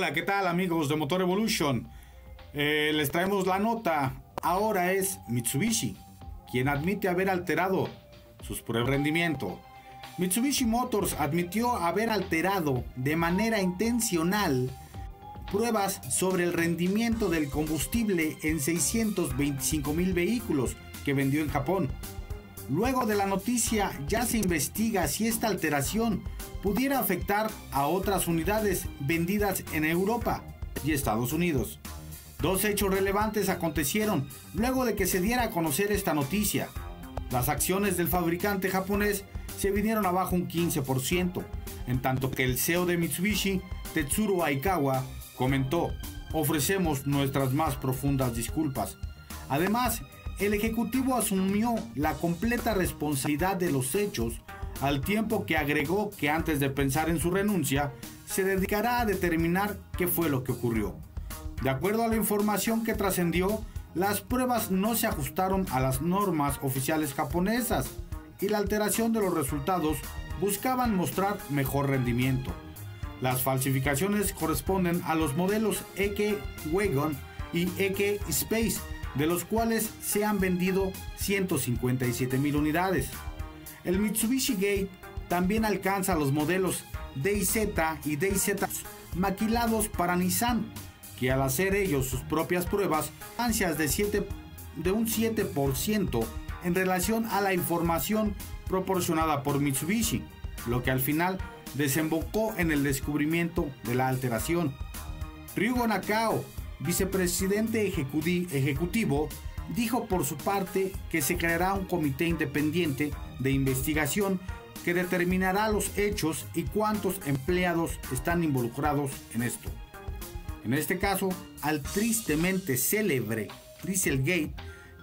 Hola, ¿qué tal amigos de Motor Evolution? Eh, les traemos la nota. Ahora es Mitsubishi, quien admite haber alterado sus pruebas de rendimiento. Mitsubishi Motors admitió haber alterado de manera intencional pruebas sobre el rendimiento del combustible en 625 mil vehículos que vendió en Japón. Luego de la noticia ya se investiga si esta alteración pudiera afectar a otras unidades vendidas en Europa y Estados Unidos. Dos hechos relevantes acontecieron luego de que se diera a conocer esta noticia. Las acciones del fabricante japonés se vinieron abajo un 15%, en tanto que el CEO de Mitsubishi, Tetsuro Aikawa, comentó, ofrecemos nuestras más profundas disculpas. Además, el Ejecutivo asumió la completa responsabilidad de los hechos, al tiempo que agregó que antes de pensar en su renuncia, se dedicará a determinar qué fue lo que ocurrió. De acuerdo a la información que trascendió, las pruebas no se ajustaron a las normas oficiales japonesas y la alteración de los resultados buscaban mostrar mejor rendimiento. Las falsificaciones corresponden a los modelos EK Wagon y EK Space, de los cuales se han vendido 157 mil unidades. El Mitsubishi Gate también alcanza los modelos DZ y DZ maquilados para Nissan, que al hacer ellos sus propias pruebas, ansias de, 7, de un 7% en relación a la información proporcionada por Mitsubishi, lo que al final desembocó en el descubrimiento de la alteración. Ryugo Nakao, vicepresidente ejecutivo, dijo por su parte que se creará un comité independiente de investigación que determinará los hechos y cuántos empleados están involucrados en esto. En este caso, al tristemente célebre Dieselgate,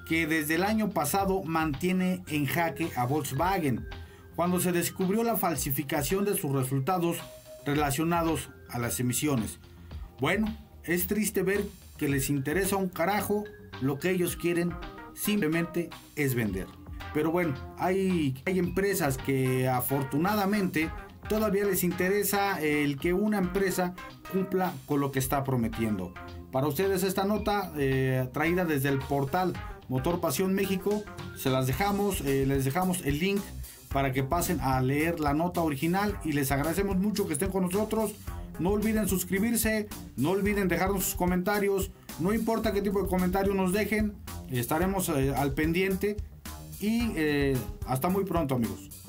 que desde el año pasado mantiene en jaque a Volkswagen, cuando se descubrió la falsificación de sus resultados relacionados a las emisiones. Bueno, es triste ver que les interesa un carajo, lo que ellos quieren simplemente es vender. Pero bueno, hay, hay empresas que afortunadamente todavía les interesa el que una empresa cumpla con lo que está prometiendo. Para ustedes esta nota eh, traída desde el portal Motor Pasión México, se las dejamos, eh, les dejamos el link para que pasen a leer la nota original y les agradecemos mucho que estén con nosotros. No olviden suscribirse, no olviden dejarnos sus comentarios, no importa qué tipo de comentario nos dejen, estaremos eh, al pendiente y hasta muy pronto amigos.